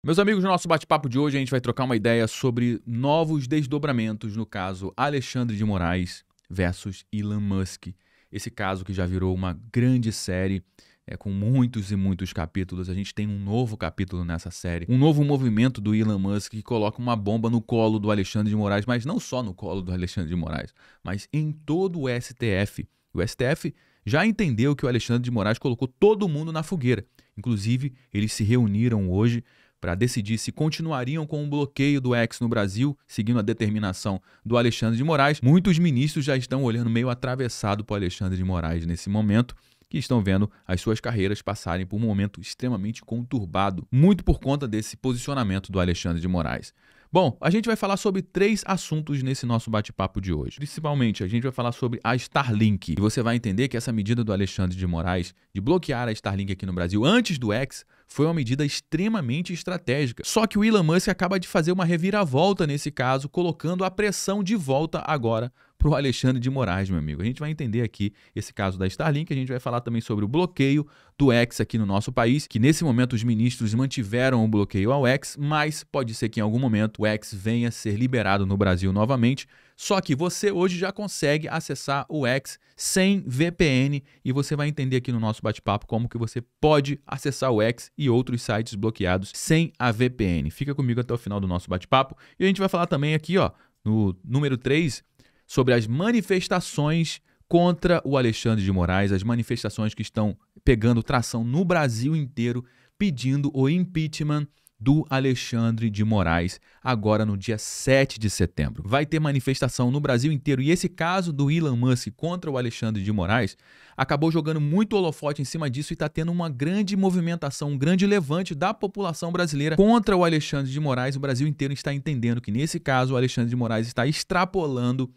Meus amigos, no nosso bate-papo de hoje a gente vai trocar uma ideia sobre novos desdobramentos no caso Alexandre de Moraes versus Elon Musk. Esse caso que já virou uma grande série é, com muitos e muitos capítulos. A gente tem um novo capítulo nessa série, um novo movimento do Elon Musk que coloca uma bomba no colo do Alexandre de Moraes, mas não só no colo do Alexandre de Moraes, mas em todo o STF. O STF já entendeu que o Alexandre de Moraes colocou todo mundo na fogueira. Inclusive, eles se reuniram hoje para decidir se continuariam com o bloqueio do ex no Brasil, seguindo a determinação do Alexandre de Moraes. Muitos ministros já estão olhando meio atravessado para o Alexandre de Moraes nesse momento, que estão vendo as suas carreiras passarem por um momento extremamente conturbado, muito por conta desse posicionamento do Alexandre de Moraes. Bom, a gente vai falar sobre três assuntos nesse nosso bate-papo de hoje. Principalmente, a gente vai falar sobre a Starlink. E você vai entender que essa medida do Alexandre de Moraes de bloquear a Starlink aqui no Brasil antes do X foi uma medida extremamente estratégica. Só que o Elon Musk acaba de fazer uma reviravolta nesse caso, colocando a pressão de volta agora para o Alexandre de Moraes, meu amigo. A gente vai entender aqui esse caso da Starlink, a gente vai falar também sobre o bloqueio do X aqui no nosso país, que nesse momento os ministros mantiveram o bloqueio ao X, mas pode ser que em algum momento o X venha a ser liberado no Brasil novamente. Só que você hoje já consegue acessar o X sem VPN e você vai entender aqui no nosso bate-papo como que você pode acessar o X e outros sites bloqueados sem a VPN. Fica comigo até o final do nosso bate-papo e a gente vai falar também aqui, ó, no número 3, sobre as manifestações contra o Alexandre de Moraes, as manifestações que estão pegando tração no Brasil inteiro, pedindo o impeachment do Alexandre de Moraes, agora no dia 7 de setembro. Vai ter manifestação no Brasil inteiro e esse caso do Elon Musk contra o Alexandre de Moraes acabou jogando muito holofote em cima disso e está tendo uma grande movimentação, um grande levante da população brasileira contra o Alexandre de Moraes. O Brasil inteiro está entendendo que nesse caso o Alexandre de Moraes está extrapolando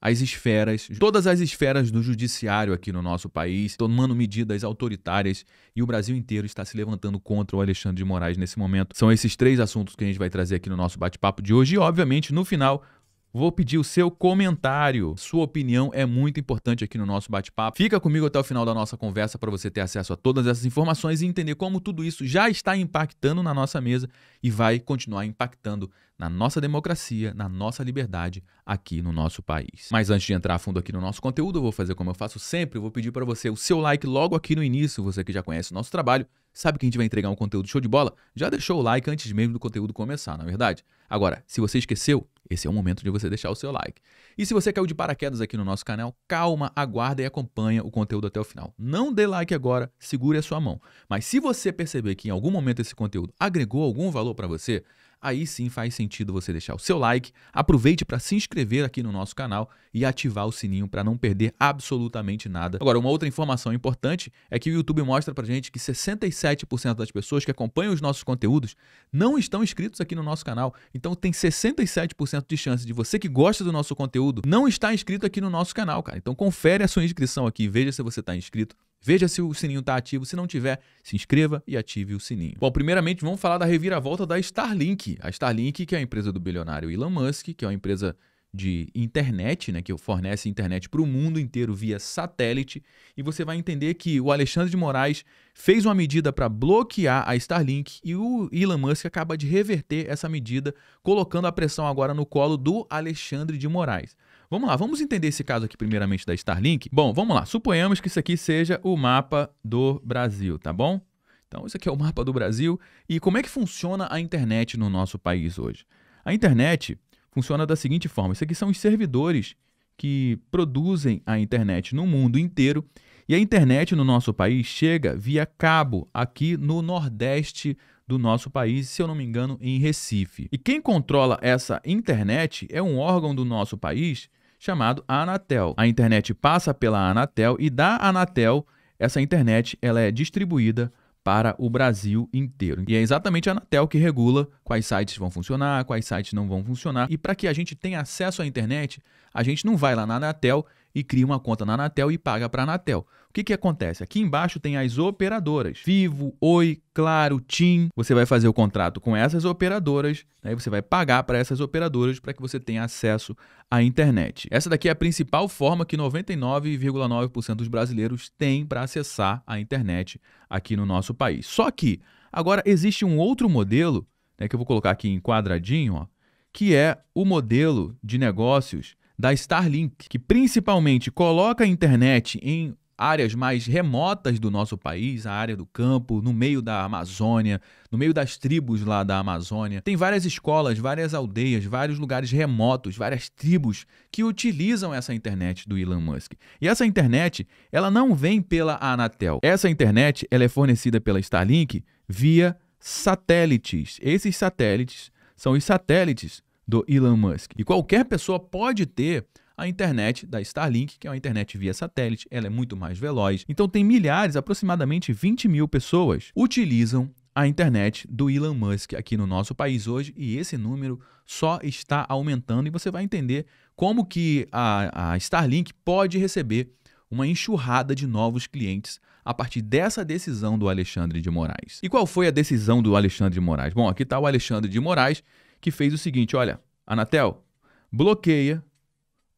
as esferas, todas as esferas do judiciário aqui no nosso país, tomando medidas autoritárias e o Brasil inteiro está se levantando contra o Alexandre de Moraes nesse momento. São esses três assuntos que a gente vai trazer aqui no nosso bate-papo de hoje e, obviamente, no final, Vou pedir o seu comentário. Sua opinião é muito importante aqui no nosso bate-papo. Fica comigo até o final da nossa conversa para você ter acesso a todas essas informações e entender como tudo isso já está impactando na nossa mesa e vai continuar impactando na nossa democracia, na nossa liberdade aqui no nosso país. Mas antes de entrar a fundo aqui no nosso conteúdo, eu vou fazer como eu faço sempre, eu vou pedir para você o seu like logo aqui no início, você que já conhece o nosso trabalho, sabe que a gente vai entregar um conteúdo show de bola, já deixou o like antes mesmo do conteúdo começar, na é verdade? Agora, se você esqueceu, esse é o momento de você deixar o seu like. E se você caiu de paraquedas aqui no nosso canal, calma, aguarda e acompanha o conteúdo até o final. Não dê like agora, segure a sua mão. Mas se você perceber que em algum momento esse conteúdo agregou algum valor para você, aí sim faz sentido você deixar o seu like. Aproveite para se inscrever aqui no nosso canal e ativar o sininho para não perder absolutamente nada. Agora, uma outra informação importante é que o YouTube mostra para gente que 67% das pessoas que acompanham os nossos conteúdos não estão inscritos aqui no nosso canal. Então tem 67% de chance de você que gosta do nosso conteúdo não estar inscrito aqui no nosso canal, cara. Então confere a sua inscrição aqui, veja se você está inscrito. Veja se o sininho está ativo. Se não tiver, se inscreva e ative o sininho. Bom, primeiramente vamos falar da reviravolta da Starlink. A Starlink, que é a empresa do bilionário Elon Musk, que é uma empresa de internet, né, que fornece internet para o mundo inteiro via satélite, e você vai entender que o Alexandre de Moraes fez uma medida para bloquear a Starlink e o Elon Musk acaba de reverter essa medida, colocando a pressão agora no colo do Alexandre de Moraes. Vamos lá, vamos entender esse caso aqui primeiramente da Starlink. Bom, vamos lá. Suponhamos que isso aqui seja o mapa do Brasil, tá bom? Então, isso aqui é o mapa do Brasil. E como é que funciona a internet no nosso país hoje? A internet funciona da seguinte forma: isso aqui são os servidores que produzem a internet no mundo inteiro. E a internet no nosso país chega via cabo aqui no Nordeste do nosso país, se eu não me engano, em Recife. E quem controla essa internet é um órgão do nosso país chamado Anatel. A internet passa pela Anatel e da Anatel essa internet ela é distribuída para o Brasil inteiro. E é exatamente a Anatel que regula quais sites vão funcionar, quais sites não vão funcionar. E para que a gente tenha acesso à internet, a gente não vai lá na Anatel e cria uma conta na Anatel e paga para a Anatel. O que, que acontece? Aqui embaixo tem as operadoras. Vivo, Oi, Claro, TIM. Você vai fazer o contrato com essas operadoras, né? você vai pagar para essas operadoras para que você tenha acesso à internet. Essa daqui é a principal forma que 99,9% dos brasileiros têm para acessar a internet aqui no nosso país. Só que agora existe um outro modelo né, que eu vou colocar aqui em quadradinho, ó, que é o modelo de negócios da Starlink, que principalmente coloca a internet em áreas mais remotas do nosso país, a área do campo, no meio da Amazônia, no meio das tribos lá da Amazônia. Tem várias escolas, várias aldeias, vários lugares remotos, várias tribos que utilizam essa internet do Elon Musk. E essa internet, ela não vem pela Anatel. Essa internet, ela é fornecida pela Starlink via satélites. Esses satélites são os satélites do Elon Musk. E qualquer pessoa pode ter a internet da Starlink, que é uma internet via satélite, ela é muito mais veloz. Então tem milhares, aproximadamente 20 mil pessoas utilizam a internet do Elon Musk aqui no nosso país hoje e esse número só está aumentando e você vai entender como que a, a Starlink pode receber uma enxurrada de novos clientes a partir dessa decisão do Alexandre de Moraes. E qual foi a decisão do Alexandre de Moraes? Bom, aqui está o Alexandre de Moraes que fez o seguinte: olha, Anatel, bloqueia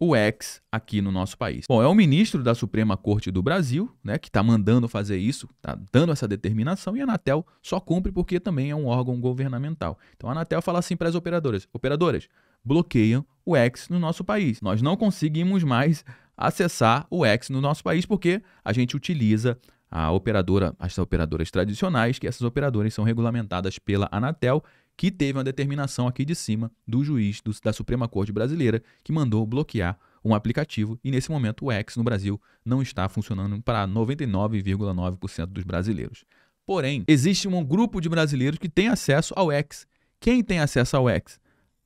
o ex aqui no nosso país. Bom, é o ministro da Suprema Corte do Brasil, né, que está mandando fazer isso, está dando essa determinação, e a Anatel só cumpre porque também é um órgão governamental. Então a Anatel fala assim para as operadoras: operadoras, bloqueiam o ex no nosso país. Nós não conseguimos mais acessar o ex no nosso país porque a gente utiliza a operadora, as operadoras tradicionais, que essas operadoras são regulamentadas pela Anatel que teve uma determinação aqui de cima do juiz do, da Suprema Corte Brasileira que mandou bloquear um aplicativo e nesse momento o X no Brasil não está funcionando para 99,9% dos brasileiros. Porém, existe um grupo de brasileiros que tem acesso ao X. Quem tem acesso ao X?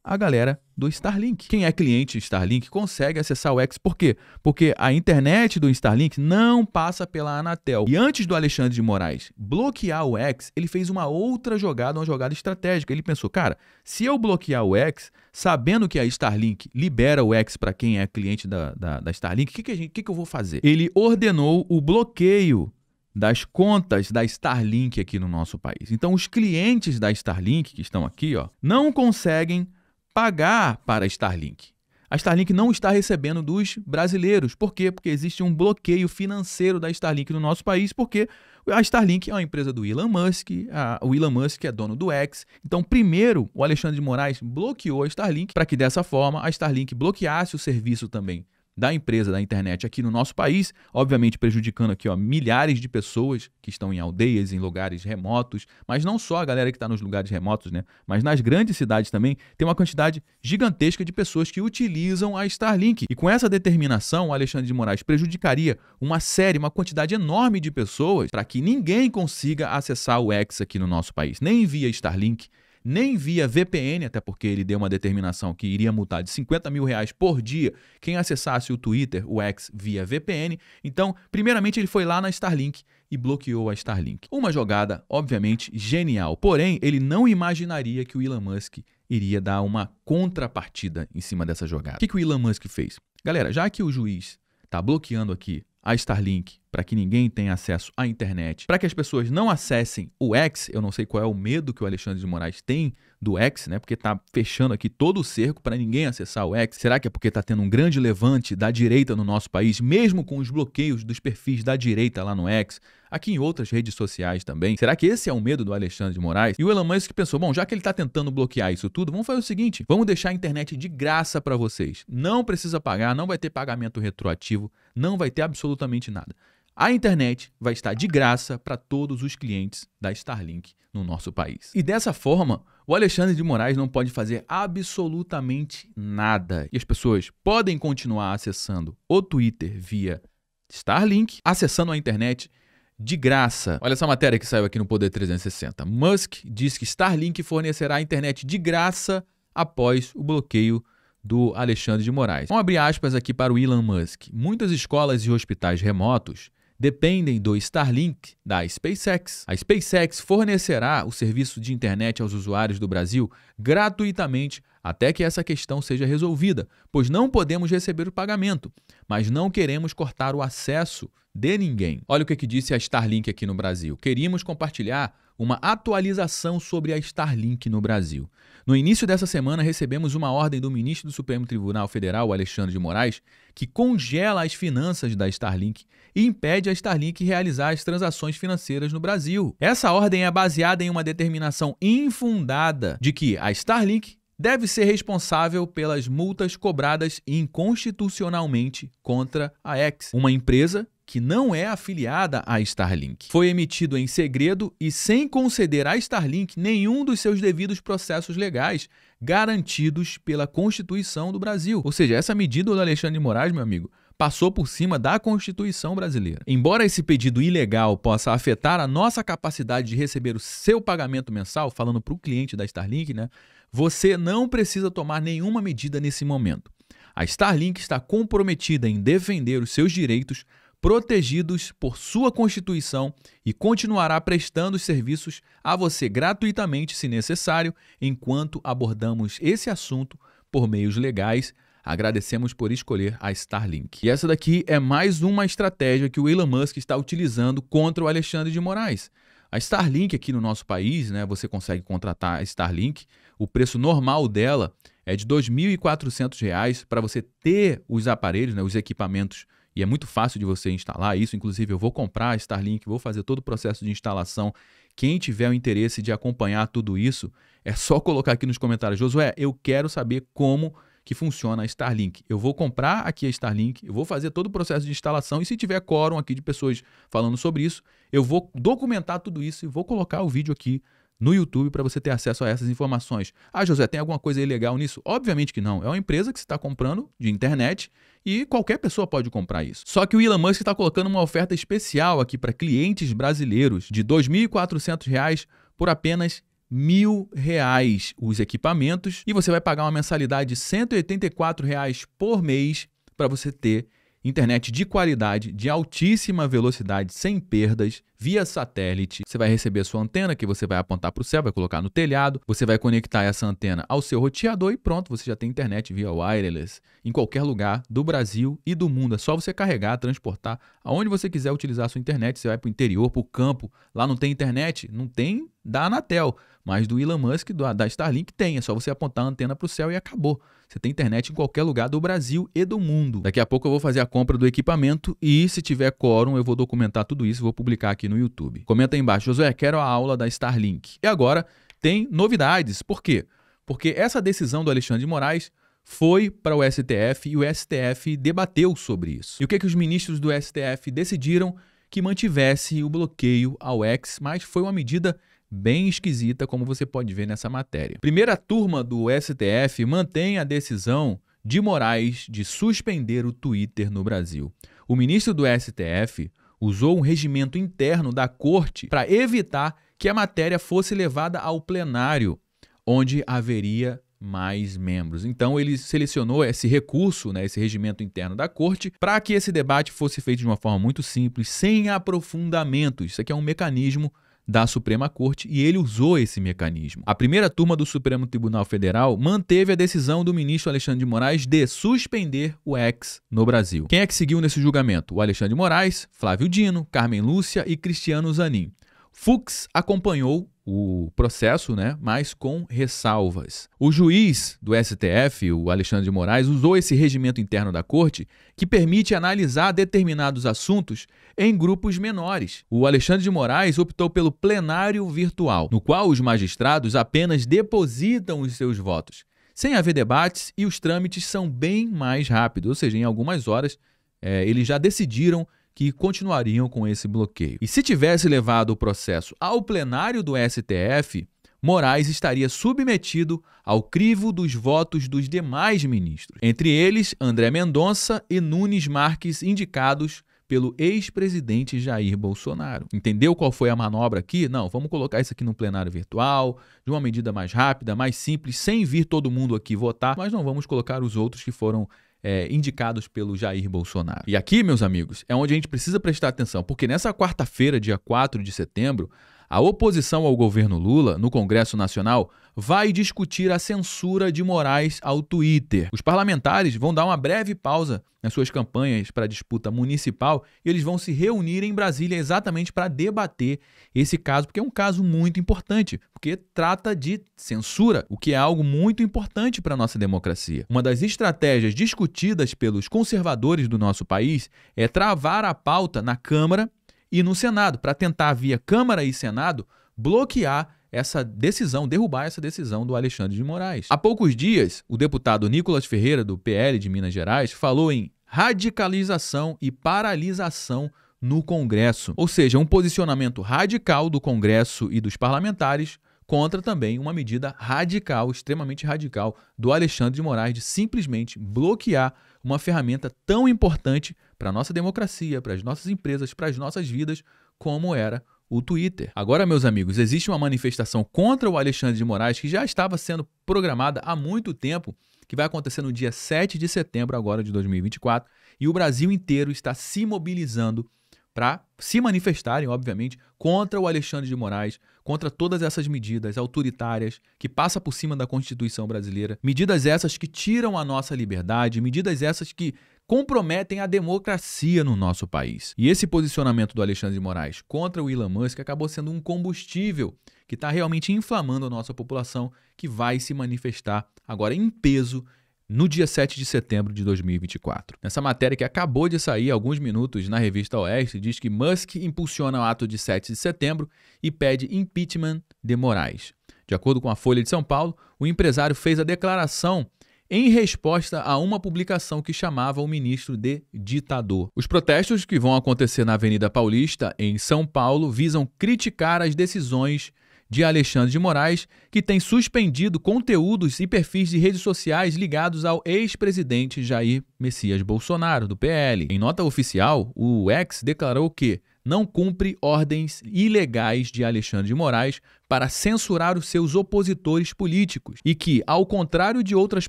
A galera do Starlink. Quem é cliente Starlink consegue acessar o X. Por quê? Porque a internet do Starlink não passa pela Anatel. E antes do Alexandre de Moraes bloquear o X, ele fez uma outra jogada, uma jogada estratégica. Ele pensou, cara, se eu bloquear o X, sabendo que a Starlink libera o X para quem é cliente da, da, da Starlink, o que, que, que, que eu vou fazer? Ele ordenou o bloqueio das contas da Starlink aqui no nosso país. Então, os clientes da Starlink que estão aqui, ó, não conseguem pagar para a Starlink. A Starlink não está recebendo dos brasileiros. Por quê? Porque existe um bloqueio financeiro da Starlink no nosso país, porque a Starlink é uma empresa do Elon Musk, a, o Elon Musk é dono do X. Então, primeiro, o Alexandre de Moraes bloqueou a Starlink para que dessa forma a Starlink bloqueasse o serviço também da empresa da internet aqui no nosso país, obviamente prejudicando aqui ó, milhares de pessoas que estão em aldeias, em lugares remotos, mas não só a galera que está nos lugares remotos, né? Mas nas grandes cidades também tem uma quantidade gigantesca de pessoas que utilizam a Starlink. E com essa determinação, o Alexandre de Moraes prejudicaria uma série, uma quantidade enorme de pessoas para que ninguém consiga acessar o X aqui no nosso país, nem via Starlink, nem via VPN, até porque ele deu uma determinação que iria multar de 50 mil reais por dia quem acessasse o Twitter, o X, via VPN. Então, primeiramente, ele foi lá na Starlink e bloqueou a Starlink. Uma jogada, obviamente, genial. Porém, ele não imaginaria que o Elon Musk iria dar uma contrapartida em cima dessa jogada. O que, que o Elon Musk fez? Galera, já que o juiz está bloqueando aqui a Starlink para que ninguém tenha acesso à internet, para que as pessoas não acessem o X, eu não sei qual é o medo que o Alexandre de Moraes tem do X, né? Porque tá fechando aqui todo o cerco para ninguém acessar o X. Será que é porque tá tendo um grande levante da direita no nosso país, mesmo com os bloqueios dos perfis da direita lá no X, aqui em outras redes sociais também? Será que esse é o medo do Alexandre de Moraes? E o Elon Musk pensou, bom, já que ele tá tentando bloquear isso tudo, vamos fazer o seguinte, vamos deixar a internet de graça para vocês. Não precisa pagar, não vai ter pagamento retroativo, não vai ter absolutamente nada. A internet vai estar de graça para todos os clientes da Starlink no nosso país. E dessa forma, o Alexandre de Moraes não pode fazer absolutamente nada. E as pessoas podem continuar acessando o Twitter via Starlink, acessando a internet de graça. Olha essa matéria que saiu aqui no Poder 360. Musk diz que Starlink fornecerá a internet de graça após o bloqueio do Alexandre de Moraes. Vamos abrir aspas aqui para o Elon Musk. Muitas escolas e hospitais remotos dependem do Starlink da SpaceX. A SpaceX fornecerá o serviço de internet aos usuários do Brasil gratuitamente até que essa questão seja resolvida, pois não podemos receber o pagamento, mas não queremos cortar o acesso de ninguém. Olha o que, que disse a Starlink aqui no Brasil. Queríamos compartilhar uma atualização sobre a Starlink no Brasil. No início dessa semana, recebemos uma ordem do ministro do Supremo Tribunal Federal, Alexandre de Moraes, que congela as finanças da Starlink e impede a Starlink realizar as transações financeiras no Brasil. Essa ordem é baseada em uma determinação infundada de que a Starlink deve ser responsável pelas multas cobradas inconstitucionalmente contra a X, uma empresa que não é afiliada à Starlink. Foi emitido em segredo e sem conceder à Starlink nenhum dos seus devidos processos legais garantidos pela Constituição do Brasil. Ou seja, essa medida do Alexandre de Moraes, meu amigo, passou por cima da Constituição brasileira. Embora esse pedido ilegal possa afetar a nossa capacidade de receber o seu pagamento mensal, falando para o cliente da Starlink, né? Você não precisa tomar nenhuma medida nesse momento. A Starlink está comprometida em defender os seus direitos protegidos por sua Constituição e continuará prestando os serviços a você gratuitamente, se necessário, enquanto abordamos esse assunto por meios legais. Agradecemos por escolher a Starlink. E essa daqui é mais uma estratégia que o Elon Musk está utilizando contra o Alexandre de Moraes. A Starlink aqui no nosso país, né, você consegue contratar a Starlink. O preço normal dela é de R$ 2.400 para você ter os aparelhos, né, os equipamentos. E é muito fácil de você instalar isso. Inclusive, eu vou comprar a Starlink, vou fazer todo o processo de instalação. Quem tiver o interesse de acompanhar tudo isso, é só colocar aqui nos comentários. Josué, eu quero saber como que funciona a Starlink. Eu vou comprar aqui a Starlink, eu vou fazer todo o processo de instalação e se tiver quórum aqui de pessoas falando sobre isso, eu vou documentar tudo isso e vou colocar o vídeo aqui no YouTube para você ter acesso a essas informações. Ah, José, tem alguma coisa ilegal nisso? Obviamente que não. É uma empresa que você está comprando de internet e qualquer pessoa pode comprar isso. Só que o Elon Musk está colocando uma oferta especial aqui para clientes brasileiros de R$ 2.400 por apenas mil reais os equipamentos e você vai pagar uma mensalidade de 184 reais por mês para você ter internet de qualidade, de altíssima velocidade, sem perdas, via satélite. Você vai receber sua antena que você vai apontar para o céu, vai colocar no telhado, você vai conectar essa antena ao seu roteador e pronto, você já tem internet via wireless em qualquer lugar do Brasil e do mundo. É só você carregar, transportar aonde você quiser utilizar a sua internet. Você vai para o interior, para o campo, lá não tem internet? Não tem da Anatel, mas do Elon Musk, da Starlink tem. É só você apontar a antena para o céu e acabou. Você tem internet em qualquer lugar do Brasil e do mundo. Daqui a pouco eu vou fazer a compra do equipamento e, se tiver quórum, eu vou documentar tudo isso e vou publicar aqui no YouTube. Comenta aí embaixo, Josué, quero a aula da Starlink. E agora tem novidades. Por quê? Porque essa decisão do Alexandre de Moraes foi para o STF e o STF debateu sobre isso. E o que, que os ministros do STF decidiram? Que mantivesse o bloqueio ao X, mas foi uma medida bem esquisita, como você pode ver nessa matéria. Primeira turma do STF mantém a decisão de Moraes de suspender o Twitter no Brasil. O ministro do STF usou um regimento interno da corte para evitar que a matéria fosse levada ao plenário, onde haveria mais membros. Então ele selecionou esse recurso, né, esse regimento interno da corte, para que esse debate fosse feito de uma forma muito simples, sem aprofundamento. Isso aqui é um mecanismo da Suprema Corte e ele usou esse mecanismo. A primeira turma do Supremo Tribunal Federal manteve a decisão do ministro Alexandre de Moraes de suspender o ex no Brasil. Quem é que seguiu nesse julgamento? O Alexandre de Moraes, Flávio Dino, Carmen Lúcia e Cristiano Zanin. Fux acompanhou o processo, né, mas com ressalvas. O juiz do STF, o Alexandre de Moraes, usou esse regimento interno da corte que permite analisar determinados assuntos em grupos menores. O Alexandre de Moraes optou pelo plenário virtual, no qual os magistrados apenas depositam os seus votos, sem haver debates e os trâmites são bem mais rápidos, ou seja, em algumas horas é, eles já decidiram que continuariam com esse bloqueio. E se tivesse levado o processo ao plenário do STF, Moraes estaria submetido ao crivo dos votos dos demais ministros, entre eles André Mendonça e Nunes Marques, indicados pelo ex-presidente Jair Bolsonaro. Entendeu qual foi a manobra aqui? Não, vamos colocar isso aqui no plenário virtual, de uma medida mais rápida, mais simples, sem vir todo mundo aqui votar, mas não vamos colocar os outros que foram é, indicados pelo Jair Bolsonaro. E aqui, meus amigos, é onde a gente precisa prestar atenção, porque nessa quarta-feira, dia 4 de setembro, a oposição ao governo Lula no Congresso Nacional vai discutir a censura de Moraes ao Twitter. Os parlamentares vão dar uma breve pausa nas suas campanhas para a disputa municipal e eles vão se reunir em Brasília exatamente para debater esse caso, porque é um caso muito importante, porque trata de censura, o que é algo muito importante para a nossa democracia. Uma das estratégias discutidas pelos conservadores do nosso país é travar a pauta na Câmara e no Senado, para tentar, via Câmara e Senado, bloquear essa decisão, derrubar essa decisão do Alexandre de Moraes. Há poucos dias, o deputado Nicolas Ferreira, do PL de Minas Gerais, falou em radicalização e paralisação no Congresso, ou seja, um posicionamento radical do Congresso e dos parlamentares contra também uma medida radical, extremamente radical, do Alexandre de Moraes de simplesmente bloquear uma ferramenta tão importante para a nossa democracia, para as nossas empresas, para as nossas vidas, como era o Twitter. Agora, meus amigos, existe uma manifestação contra o Alexandre de Moraes que já estava sendo programada há muito tempo, que vai acontecer no dia 7 de setembro agora de 2024, e o Brasil inteiro está se mobilizando para se manifestarem, obviamente, contra o Alexandre de Moraes, contra todas essas medidas autoritárias que passa por cima da Constituição brasileira, medidas essas que tiram a nossa liberdade, medidas essas que comprometem a democracia no nosso país. E esse posicionamento do Alexandre de Moraes contra o Elon Musk acabou sendo um combustível que está realmente inflamando a nossa população, que vai se manifestar agora em peso no dia 7 de setembro de 2024. Nessa matéria que acabou de sair há alguns minutos na revista Oeste, diz que Musk impulsiona o ato de 7 de setembro e pede impeachment de Moraes. De acordo com a Folha de São Paulo, o empresário fez a declaração em resposta a uma publicação que chamava o ministro de ditador. Os protestos que vão acontecer na Avenida Paulista, em São Paulo, visam criticar as decisões de Alexandre de Moraes, que tem suspendido conteúdos e perfis de redes sociais ligados ao ex-presidente Jair Messias Bolsonaro, do PL. Em nota oficial, o ex declarou que não cumpre ordens ilegais de Alexandre de Moraes para censurar os seus opositores políticos e que, ao contrário de outras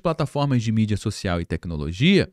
plataformas de mídia social e tecnologia,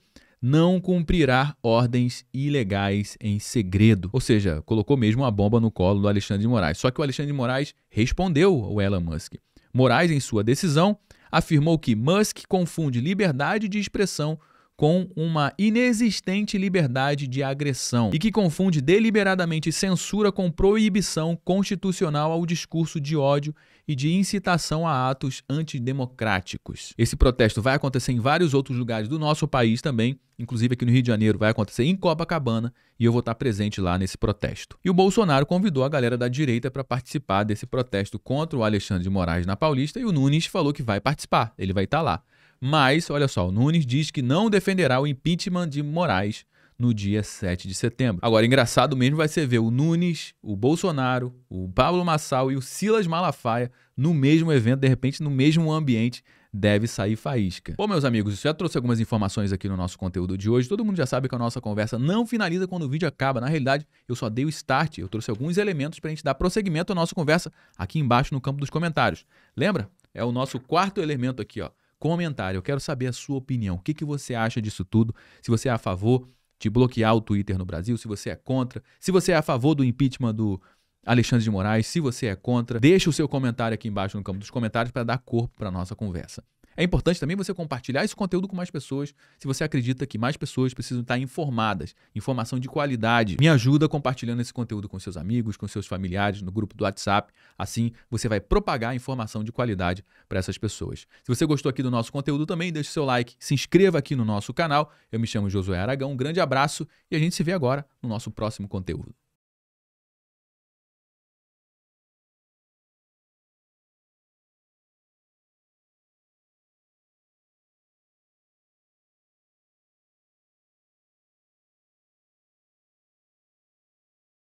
não cumprirá ordens ilegais em segredo. Ou seja, colocou mesmo a bomba no colo do Alexandre de Moraes. Só que o Alexandre de Moraes respondeu ao Elon Musk. Moraes, em sua decisão, afirmou que Musk confunde liberdade de expressão com uma inexistente liberdade de agressão e que confunde deliberadamente censura com proibição constitucional ao discurso de ódio e de incitação a atos antidemocráticos. Esse protesto vai acontecer em vários outros lugares do nosso país também, inclusive aqui no Rio de Janeiro, vai acontecer em Copacabana e eu vou estar presente lá nesse protesto. E o Bolsonaro convidou a galera da direita para participar desse protesto contra o Alexandre de Moraes na Paulista e o Nunes falou que vai participar, ele vai estar lá. Mas, olha só, o Nunes diz que não defenderá o impeachment de Moraes no dia 7 de setembro. Agora, engraçado mesmo vai ser ver o Nunes, o Bolsonaro, o Pablo Massal e o Silas Malafaia no mesmo evento, de repente no mesmo ambiente, deve sair faísca. Bom, meus amigos, já trouxe algumas informações aqui no nosso conteúdo de hoje. Todo mundo já sabe que a nossa conversa não finaliza quando o vídeo acaba. Na realidade, eu só dei o start, eu trouxe alguns elementos para a gente dar prosseguimento à nossa conversa aqui embaixo no campo dos comentários. Lembra? É o nosso quarto elemento aqui, ó comentário. Eu quero saber a sua opinião. O que, que você acha disso tudo? Se você é a favor de bloquear o Twitter no Brasil, se você é contra, se você é a favor do impeachment do Alexandre de Moraes, se você é contra, deixe o seu comentário aqui embaixo no campo dos comentários para dar corpo para nossa conversa. É importante também você compartilhar esse conteúdo com mais pessoas, se você acredita que mais pessoas precisam estar informadas, informação de qualidade. Me ajuda compartilhando esse conteúdo com seus amigos, com seus familiares, no grupo do WhatsApp. Assim, você vai propagar informação de qualidade para essas pessoas. Se você gostou aqui do nosso conteúdo também, deixe seu like, se inscreva aqui no nosso canal. Eu me chamo Josué Aragão, um grande abraço e a gente se vê agora no nosso próximo conteúdo.